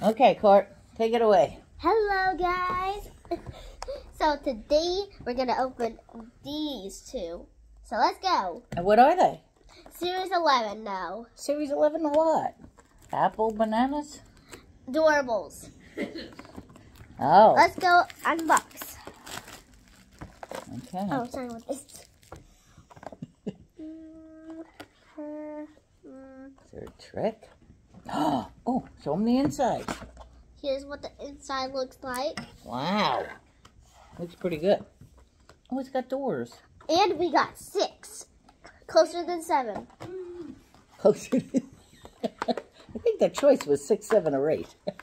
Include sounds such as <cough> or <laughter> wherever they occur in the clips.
Okay, Court, take it away. Hello, guys. <laughs> so today we're gonna open these two. So let's go. And what are they? Series 11 now. Series 11 what? Apple bananas? Doorables. <laughs> Oh, Let's go unbox. okay. Oh, sorry with this. <laughs> Is there a trick? <gasps> Oh, show them the inside. Here's what the inside looks like. Wow. Looks pretty good. Oh, it's got doors. And we got six. Closer than seven. <laughs> Closer. <laughs> I think the choice was six, seven, or eight. <laughs>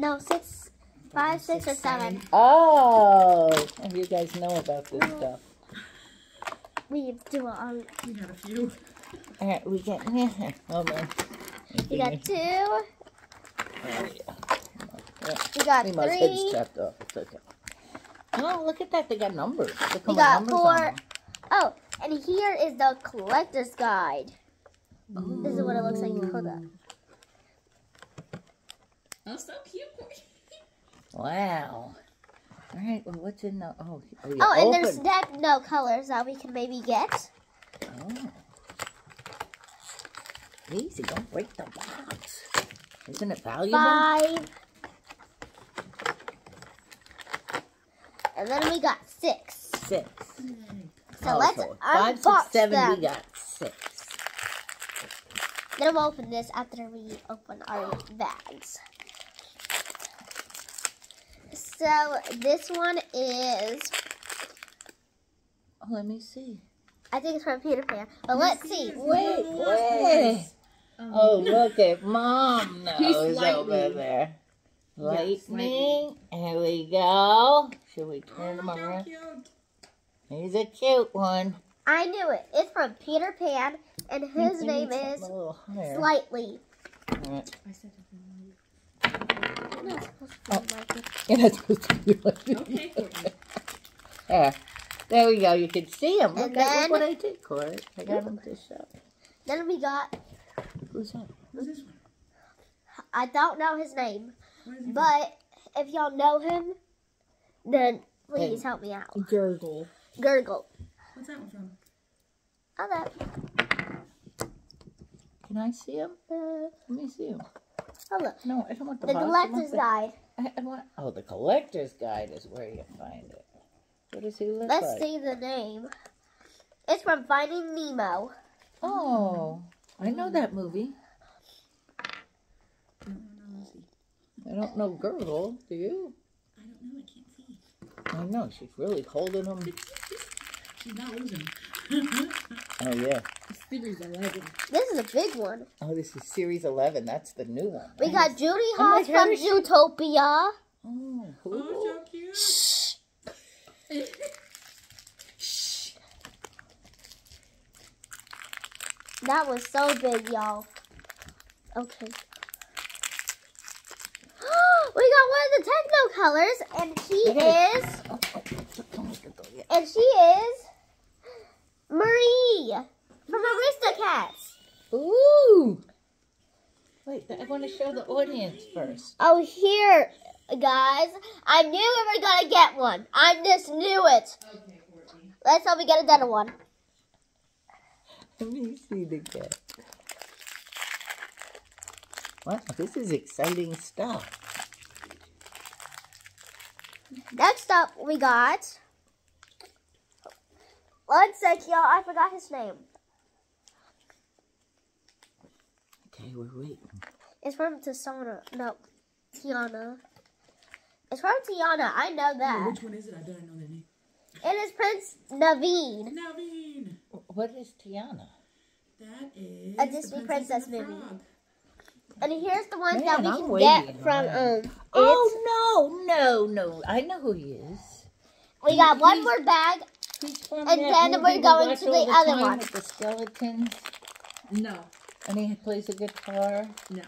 No, six, five, six, or seven. Oh, and you guys know about this oh. stuff. We do it on. We got a few. All right, we got. Yeah, hold on. We got two. Oh, yeah. We got Mima's head's three. chopped off. It's okay. Oh, look at that. They got numbers. They come We got numbers four. them. Oh, and here is the collector's guide. This is what it looks like. Hold up. Oh, so cute. <laughs> Wow. All right. Well, what's in the? Oh, oh, you Oh, and open. there's that no colors that we can maybe get. Oh. Easy. Don't break the box. Isn't it valuable? Five. And then we got six. Six. So Oh, let's so five, unbox six, seven. them. We got six. Then we'll open this after we open our bags. So this one is, Oh, let me see. I think it's from Peter Pan. But let's see. Wait, wait. Oh, um, <laughs> look at mom He's nose over lightning. there. Yes, Lightning. Here we go. Should we turn oh, them Oh, so around? cute. He's a cute one. I knew it. It's from Peter Pan, and his name is a little higher. Slightly. All right. I said it. Oh. <laughs> Supposed to be like it. Yeah, that's supposed to be like Okay, Courtney. <laughs> There. There we go. You can see him. Look, And at, look what I did, Corey. I got him to show. Then we got, Who's that? Who's this one? I don't know his name, What is it? but if y'all know him, then please Hey. help me out. Gurgle. Gurgle. What's that one from? Oh, that. Can I see him? Uh, Let me see him. oh, look. No, I don't want the, The box. I collector's guide. I, I want. Oh, the collector's guide is where you find it. What does he look Let's like? see the name. It's from Finding Nemo. Oh, I know that movie. I don't know. Let's. I don't know Girdle. Do you? I don't know. I can't see. I know. She's really holding him. <laughs> She's not losing. <laughs> Oh yeah. Series 11. This is a big one. Oh, this is series eleven. That's the new one. We got Judy Oh my Hopps God, from is she- Zootopia. Oh, Oh, so cute. <laughs> That was so big, y'all. Okay. <gasps> we got one of the techno colors, and she Okay. is, Oh, oh, don't look at those yet. and she is Marie from Aristocats. Ooh. Wait, I want to show the audience first. Oh, here, guys. I knew we were gonna get one. I just knew it. Okay, Let's hope we get another one. Let me see the cat. Wow, this is exciting stuff. Next up, we got. One sec, y'all. I forgot his name. Okay, we're waiting. It's from Tisana. No, Tiana. It's from Tiana. I know that. which one is it? I don't know the name. It is Prince Naveen. Naveen. What is Tiana? That is A the Disney Princess princess movie. Frog. And here's the ones Man, that we I'm can get from on um. It's, Oh no, no, no! I know who he is. we got one more bag. And then we're going to all the other one. with the skeletons, No, and he plays a guitar. no.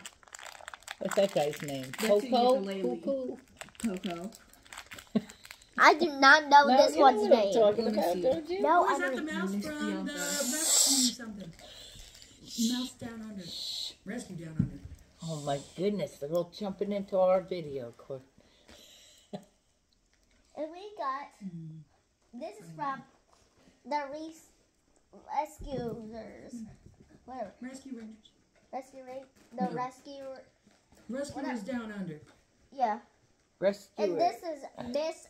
What's that guy's name? That's a Coco. Coco. I do not know No, this one's name. talking Let me about, don't you? No, Oh, I is that the don't. mouse from the Bianca. rescue something? Mouse down under. Rescue down under. Oh my goodness, they're all jumping into our video. Court. And we got hmm. this is from the res- rescuers. Where? Rescue Rangers. Rescue rate? The No. rescue Rescuers down under. yeah. Rescue. And this is Miss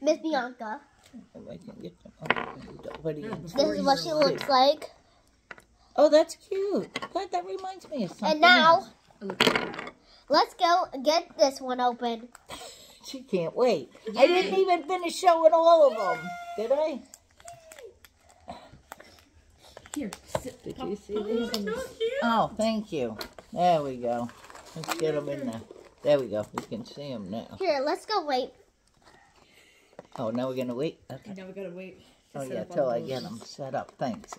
Miss Bianca. Oh, I can get them. Oh, what do you This This is what she looks like. Oh, that's cute. God, that reminds me of something. And now else. let's go get this one open. <laughs> she can't wait. I didn't even finish showing all of them, did I? Here. Sit. Did you see Oh, these? so. Oh, thank you. There we go. Let's get them in there. There we go. We can see them now. Here, let's go wait. Oh, now we're gonna wait. Okay. Now we gotta wait. Oh yeah, up all till I get them set up. Thanks.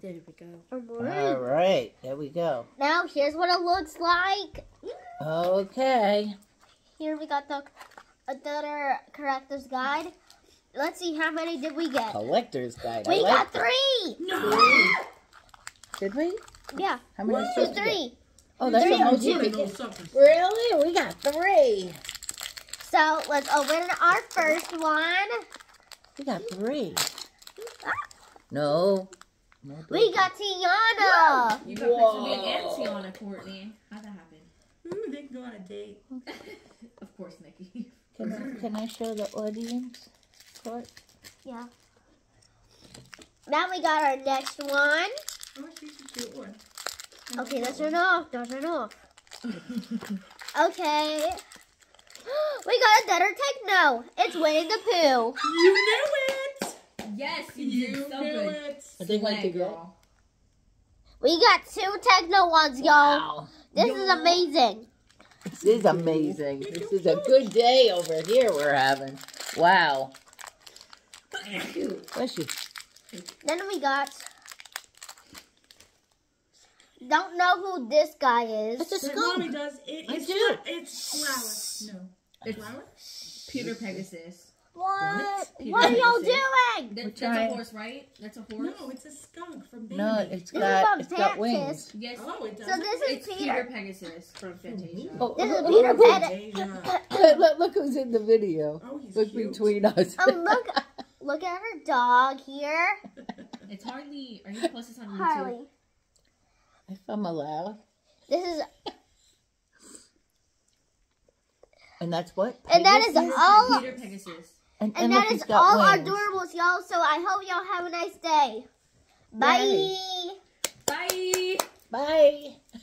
There we go. All right, there we go. Now here's what it looks like. Okay. Here we got the uh, another corrector's guide. Let's see how many did we get. Collector's guide. We like got that. three. No! Did we? Yeah, How many two, did we get? three. Oh, that's Three. the most Two. we Little get. Really? We got three. So let's open our first one. We got three. No. no We got Tiana. You got Pixel Me and Tiana, Courtney. How'd that happen? Ooh, they can go on a date. <laughs> Of course, Nikki. Can I, can I show the audience? Court? Yeah. Now we got our next one. Oh, she's a cute one. Okay, let's turn off. Don't turn off. <laughs> Okay. <gasps> We got another techno. It's Winnie the Pooh. You knew it! Yes, you, You did so knew good. it! I think I Slay, did good. girl. We got two techno ones, y'all. Wow. This is amazing. This is amazing. This is a good day over here we're having. Wow. Bless you. Then we got. Don't know who this guy is. It's a But skunk. mommy does. It, I it's, do. it's flower. No. It's Flower? Peter Pegasus. What? Peter What are y'all doing? That, that's trying- a horse, right? That's a horse. No, it's a skunk from Bambi. No, it's This is got from it's got wings. Yes. Oh, oh it does. So this is it's Peter. Peter. Pegasus from oh, Fantasia. Oh, This is oh, <laughs> Peter Pegasus. <laughs> <laughs> Look, look who's in the video. Oh, he's Look cute. between us. Oh look! Look at her dog here, It's hardly. Are you post this on YouTube? Harley. If I'm allowed. This is, And that's what? and that is all, Peter Pegasus. And, and look, that he's is got all our wings. Doorables, y'all. So I hope y'all have a nice day. Bye. Yay. Bye. Bye.